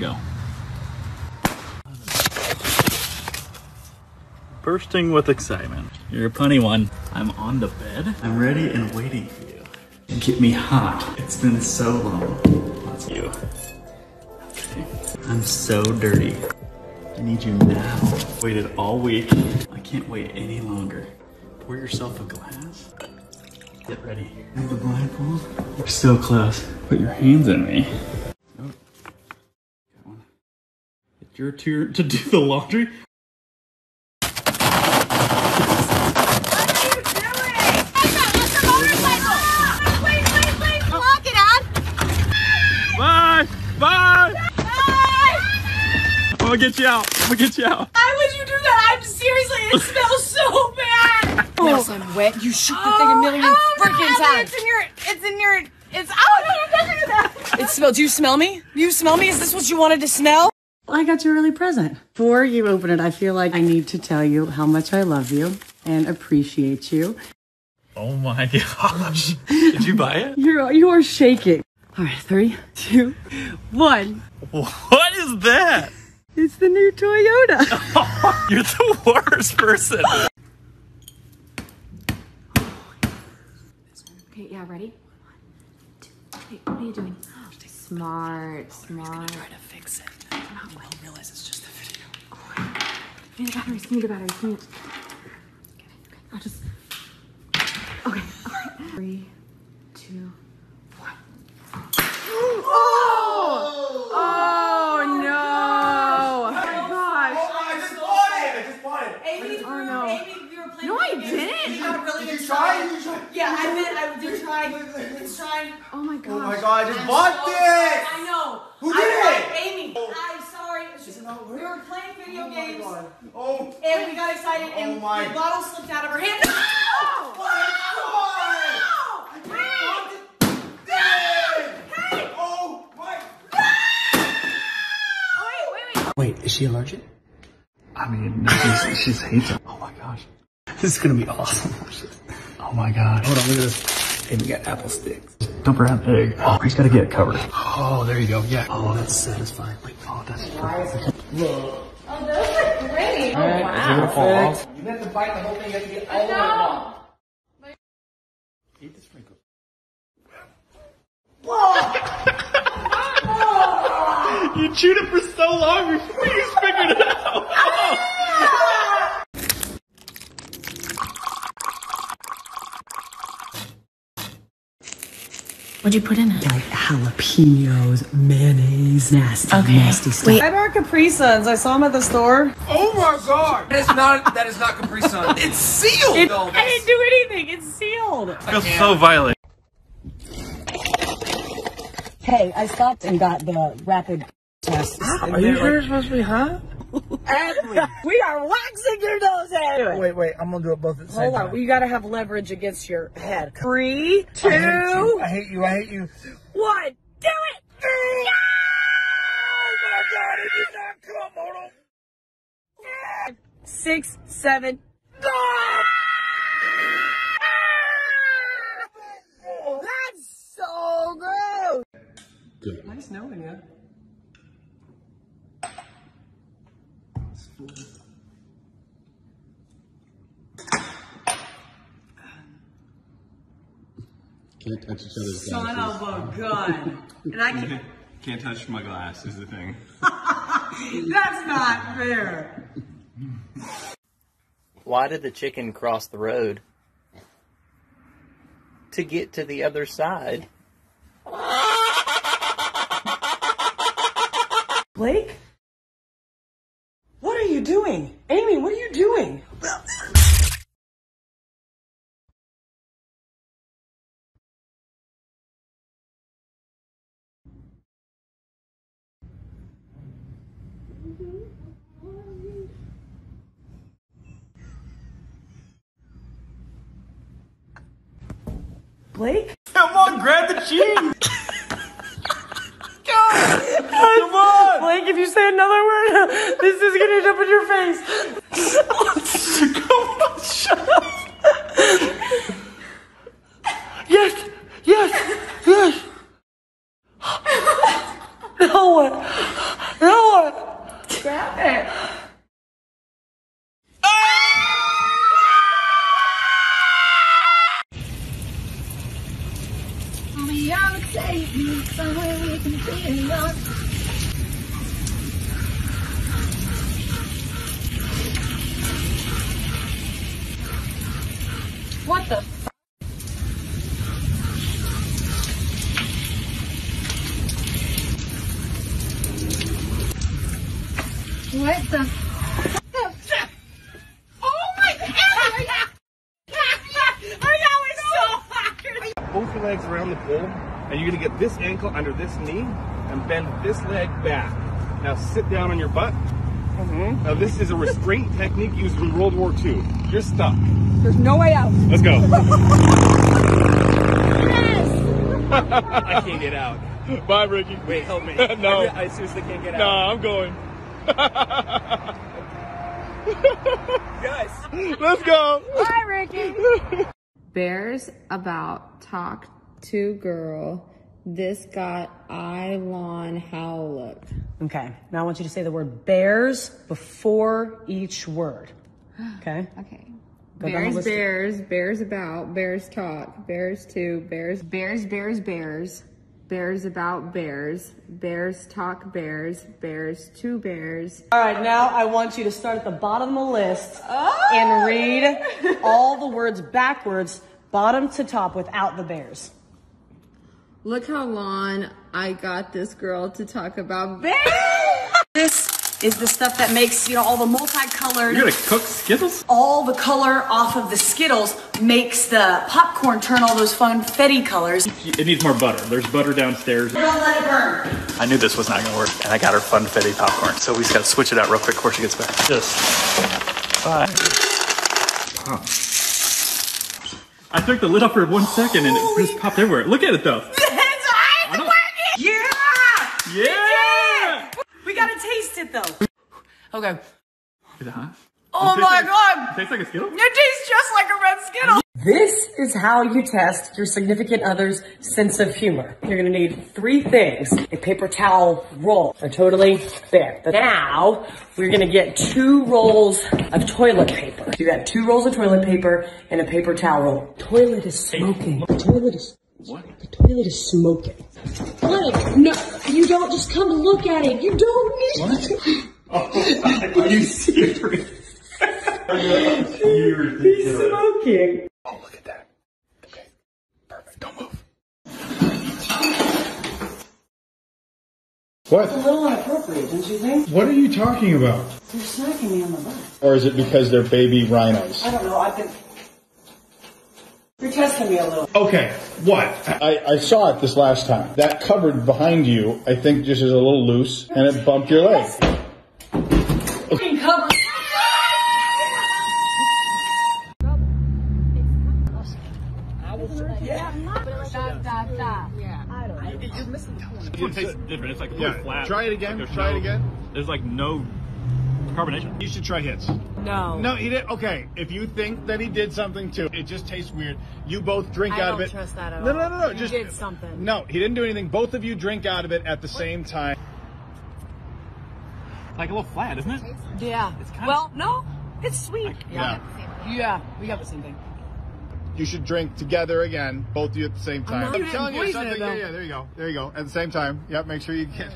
go. Bursting with excitement. You're a punny one. I'm on the bed. I'm ready and waiting for you. Get me hot. It's been so long. That's you. Okay. I'm so dirty. I need you now. Waited all week. I can't wait any longer. Pour yourself a glass. Get ready. Have the blindfold. You're so close. Put your hands in me. Oh. Got one. It's your turn to do the laundry. What are you doing? Wait, please, please block it, Ad. Bye! Bye! I'm gonna get you out. I'm gonna get you out. Why would you do that? I'm seriously, it smells so bad. Yes, I'm wet. You shoot the thing a oh, million oh, freaking no, times. It's in your, it's in your, it's, oh no, don't do that. It smells. Do you smell me? You smell me? Is this what you wanted to smell? I got you a early present. Before you open it, I feel like I need to tell you how much I love you and appreciate you. Oh my gosh. Did you buy it? You're you are shaking. All right, three, two, one. What is that? It's the new Toyota. You're the worst person. Okay, yeah, ready? One, two, wait, what are you doing? Smart, smart. Try to fix it. I don't realize it's just a video. Give me the batteries, give me the batteries, give me the... Okay, okay, I'll just... Okay, alright. Three, two, one. Oh, oh no! Oh oh, I just bought it. I just bought it. Amy, we were, no. Amy, we were playing. No, I didn't. You not really Did you been try? trying. Did you try? Yeah, I did. I did try. It's trying. Oh my gosh. Oh my god! I just bought so this. sorry. I know. Who I did tried. it? Amy. I'm sorry. It's just- it not we were playing video Oh my games, god. Oh. and we got excited, oh and Oh my- the bottle slipped out of her hand. No! Oh my god! Oh no! Hey! Oh my. Wait, is she allergic? I mean, no, she's, she's hates it. Oh my gosh. This is gonna be awesome. Oh my gosh. Hold on, look at this. Hey, we got apple sticks. Dump her an egg. Oh, he's gotta get it covered. Oh, there you go. Yeah. Oh, that's satisfying. Wait, oh, that's perfect. Oh, those are great. Oh, wow. You have to bite the whole thing. You have to get all of way along. Eat the sprinkles. you chewed it for so long before you figured it out. What'd you put in it? Like jalapenos, mayonnaise, nasty, okay. nasty stuff. Wait. I bought Capri Suns. I saw them at the store. Oh my god! That is not. That is not Capri Sun. It's sealed. It, No, I didn't do anything. It's sealed. feels so violent. Hey, I stopped and got the rapid test. Are you sure it's supposed to be hot? We are waxing your nose in. Wait, wait. I'm gonna do it both at the same Hold time. on. You gotta have leverage against your head. Three, I hate you. two, I hate you. I hate you. one. Do it. Oh my god! It did not come. Hold on. Six, seven. That's so gross. Nice knowing you. Can't touch each other's Son glasses. of a gun. And I can't, Can't touch my glass is the thing. That's not fair. Why did the chicken cross the road? To get to the other side. Blake? What are you doing? Amy, what are you doing? Blake? Come on, grab the cheese. Come on! Blake, if you say another word, this is gonna up in your face. Come on, shut up. Yes! Yes! Yes! No! No! Grab it. We are taking somewhere we can be alone. What the f- What the the f- Oh my god! I know so both your legs around the pole, and you're gonna get this ankle under this knee and bend this leg back. Now sit down on your butt. Mm-hmm. Now this is a restraint technique used in World War II. You're stuck. There's no way out. Let's go. Yes. I can't get out. Bye, Ricky. Wait, help me. No. I, I seriously can't get out. No, out. I'm going. Guys. Let's go. Bye, Ricky. Bears about talk to girl. This got I lawn how look. Okay, now I want you to say the word bears before each word. Okay? Okay. Go Bears, bears, bears about, bears talk, bears to, bears, bears, bears, bears, bears about bears, bears talk bears, bears to bears. All right, now I want you to start at the bottom of the list oh! and read all the words backwards, bottom to top, without the bears. Look how long I got this girl to talk about bears. This is the stuff that makes, you know, all the multicolored, You're gonna cook Skittles? all the color off of the Skittles makes the popcorn turn all those funfetti colors. It needs more butter. There's butter downstairs. Don't let it burn. I knew this was not gonna work, and I got her funfetti popcorn. So we just gotta switch it out real quick before she gets back. Just bye. Huh. I took the lid off for one second and it just popped everywhere. Look at it though. I don't- Yeah! Yeah! We gotta taste it though. Okay. Is it hot? Oh It my like- god! It tastes like a Skittle? It tastes just like a red Skittle. This is how you test your significant other's sense of humor. You're gonna need three things. A paper towel roll. They're totally fair. But now, we're gonna get two rolls of toilet paper. You got two rolls of toilet paper and a paper towel roll. Toilet is smoking. The toilet is What? the toilet is smoking. What? No, you don't just come to look at it. You don't need Are oh, you serious? You're ridiculous. Smoking. Oh, look at that. Okay. Perfect. Don't move. What? A What? little inappropriate, don't you think? What are you talking about? They're smacking me on the butt. Or is it because they're baby rhinos? I don't know. I've been. You're testing me a little. Okay, what? I, I saw it this last time. That cupboard behind you, I think, just is a little loose, and it bumped your leg. Fucking cover. This one tastes different. It's like really Yeah, flat. try it again, Like there's try it again. There's like no carbonation. You should try his. No. No, he did. Okay, if you think that he did something too, it just tastes weird. You both drink I out don't of it. trust that at no, all. No, no, no, You Just did something. No, he didn't do anything. Both of you drink out of it at the same time. Like a little flat, isn't it? Yeah. It's kinda- well, no, it's sweet. Yeah. Yeah, we got the same thing. You should drink together again, both of you at the same time. not even telling you poison it, something. Yeah, yeah, there you go. There you go. At the same time. Yep, make sure you get.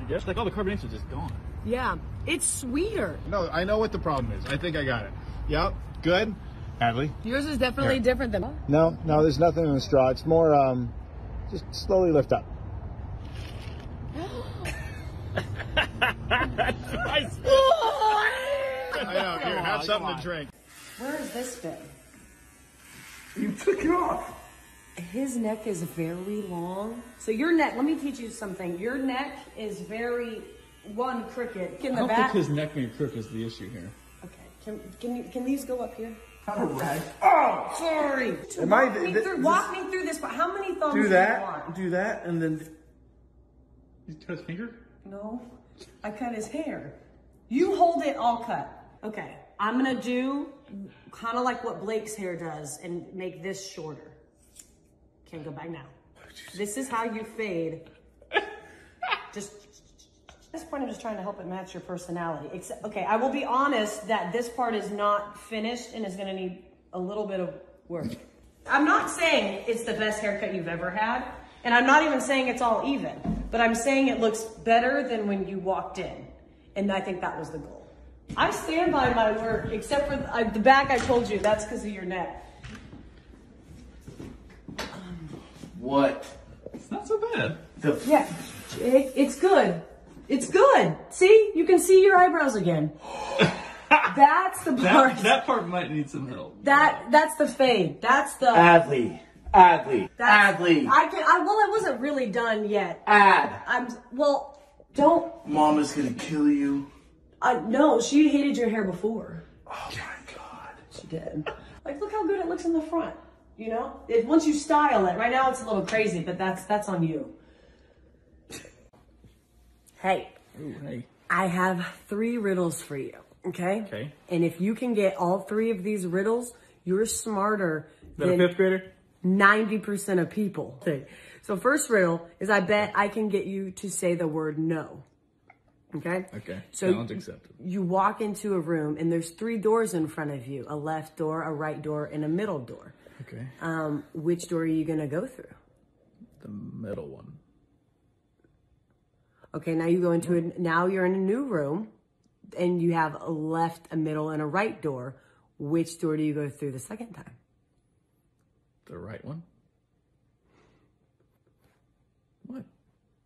I guess like all the carbonation is just gone. Yeah, it's sweeter. No, I know what the problem is. I think I got it. Yep, good. Adley? Yours is definitely Here. different than. mine. No, no, there's nothing in the straw. It's more, um, just slowly lift up. I know. Here, have something to drink. Where has this been? You took it off. His neck is very long. So your neck, let me teach you something. Your neck is very one crooked. In I the don't back. think his neck being crooked is the issue here. Okay. Can can you can these go up here? How to rag. Oh, sorry. Am walk I- me th- through this- walk me through this. But how many thumbs Do do you that. want? Do that, and then You cut his finger? No, I cut his hair. You hold it, I'll cut. Okay, I'm gonna do kind of like what Blake's hair does and make this shorter. Can't go back now. Oh, this is how you fade. Just At this point, I'm just trying to help it match your personality. Except, okay, I will be honest that this part is not finished and is gonna need a little bit of work. I'm not saying it's the best haircut you've ever had, and I'm not even saying it's all even, but I'm saying it looks better than when you walked in. And I think that was the goal. I stand by my work, except for I, the back I told you, that's because of your neck. What? It's not so bad. The Yeah, it, it's good. It's good. See, you can see your eyebrows again. that's the part. that, that part might need some help. That that's the fade. That's the. Adley. Adley. that's, Adley. I can. I, well, it wasn't really done yet. Ad. I'm. Well, don't. Mama's gonna kill you. I no. She hated your hair before. Oh my god. She did. Like, look how good it looks in the front. You know, it, once you style it. Right now, it's a little crazy, but that's that's on you. Hey. Ooh, hey. I have three riddles for you. Okay. Okay. And if you can get all three of these riddles, you're smarter Is that a than fifth grader? 90% of people. So first riddle is I bet I can get you to say the word no. Okay? Okay. So Challenge accepted. you walk into a room and there's three doors in front of you, a left door, a right door, and a middle door. Okay. Um, which door are you going to go through? The middle one. Okay, now you go into a, now you're in a new room and you have a left, a middle, and a right door. Which door do you go through the second time? The right one. What?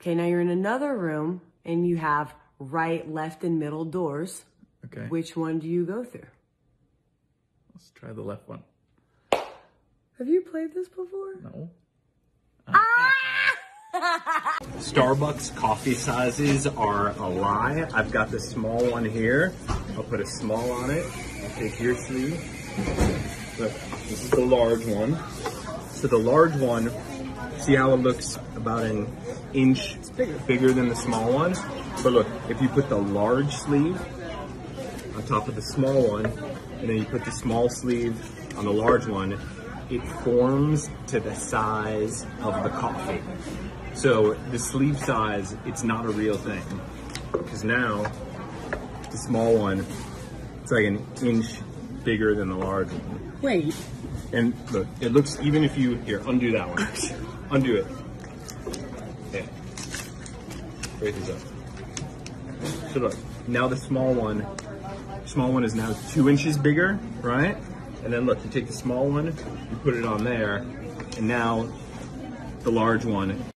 Okay, now you're in another room and you have right, left, and middle doors. Okay. Which one do you go through? Let's try the left one. Have you played this before? No. Ah! Starbucks coffee sizes are a lie. I've got the small one here. I'll put a small on it. I'll take your sleeve. This is the large one. So the large one, see how it looks about an inch bigger. than the small one? But look, if you put the large sleeve on top of the small one, and then you put the small sleeve on the large one, it forms to the size of the coffee. So the sleeve size, it's not a real thing. Because now, the small one, it's like an inch bigger than the large one. Wait. And look, it looks, even if you, here, undo that one. undo it. Yeah. Raise this up. So look, now the small one, small one is now two inches bigger, right? And then look, you take the small one, you put it on there, and now the large one